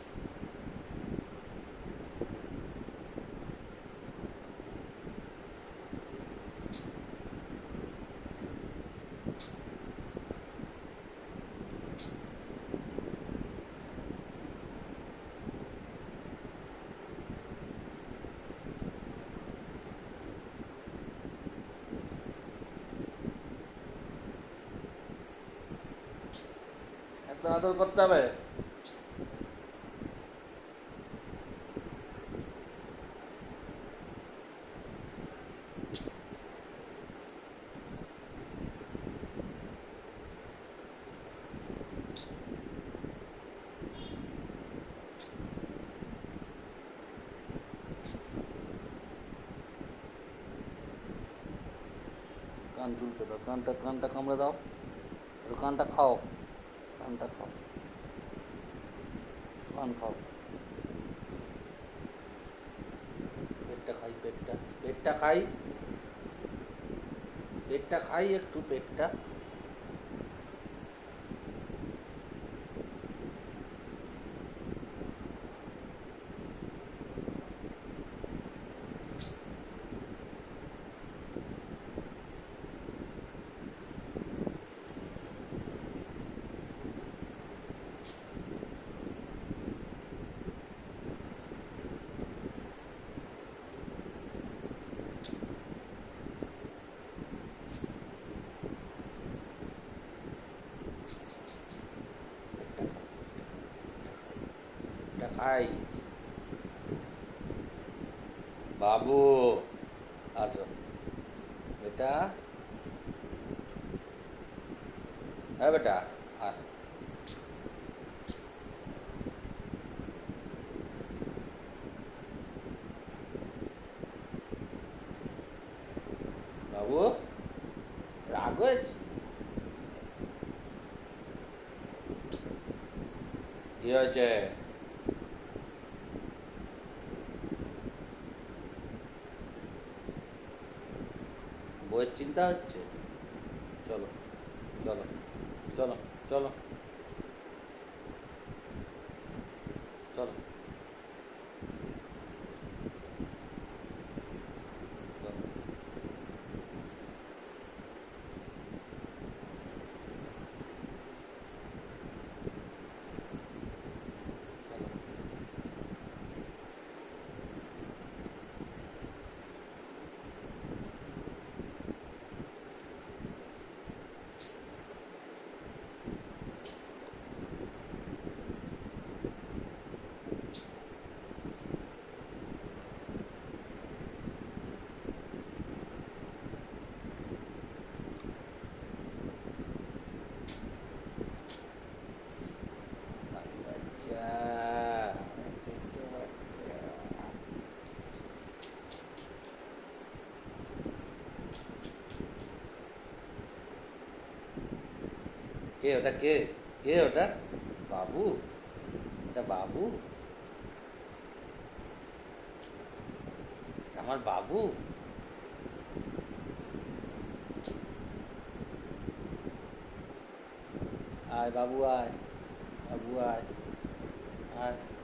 us. तो पत्ता है কান চুলকে দাও, কানটা কানটা কামড়ে দাও কানটা খাও কানটা খাও, কান খাও। পেটটা খাই, পেটটা পেটটা খাই পেটটা খাই একটু, পেটটা। आई बाबू आसो बेटा है बेटा आ बाबू राघव ये હવે ચિંતા જ છે. ચલો ચલો ચલો ચલો. ચલો. কে ওটা কে? কে ওটা? বাবু। এটা বাবু। আমার বাবু। আয় বাবু আয়। বাবু, আয়। আয়।